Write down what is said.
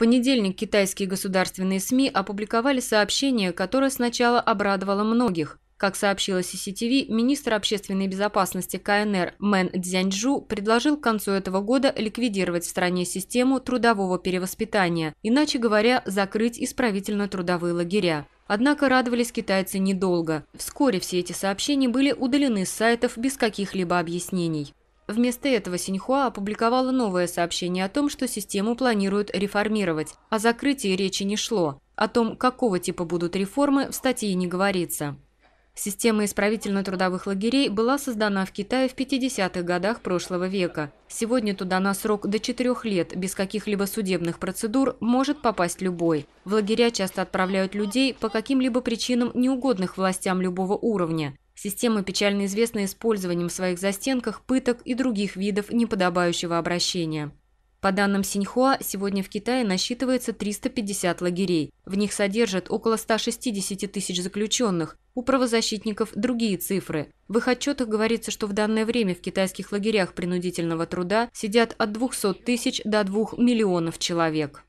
понедельник китайские государственные СМИ опубликовали сообщение, которое сначала обрадовало многих. Как сообщила CCTV, министр общественной безопасности КНР Мэн Цзяньчжу предложил к концу этого года ликвидировать в стране систему трудового перевоспитания, иначе говоря, закрыть исправительно-трудовые лагеря. Однако радовались китайцы недолго. Вскоре все эти сообщения были удалены с сайтов без каких-либо объяснений. Вместо этого Синьхуа опубликовала новое сообщение о том, что систему планируют реформировать. О закрытии речи не шло. О том, какого типа будут реформы, в статье не говорится. Система исправительно-трудовых лагерей была создана в Китае в 50-х годах прошлого века. Сегодня туда на срок до 4 лет без каких-либо судебных процедур может попасть любой. В лагеря часто отправляют людей по каким-либо причинам неугодных властям любого уровня. Система печально известна использованием в своих застенках пыток и других видов неподобающего обращения. По данным Синьхуа, сегодня в Китае насчитывается 350 лагерей. В них содержат около 160 тысяч заключенных. У правозащитников другие цифры. В их отчетах говорится, что в данное время в китайских лагерях принудительного труда сидят от 200 тысяч до 2 миллионов человек.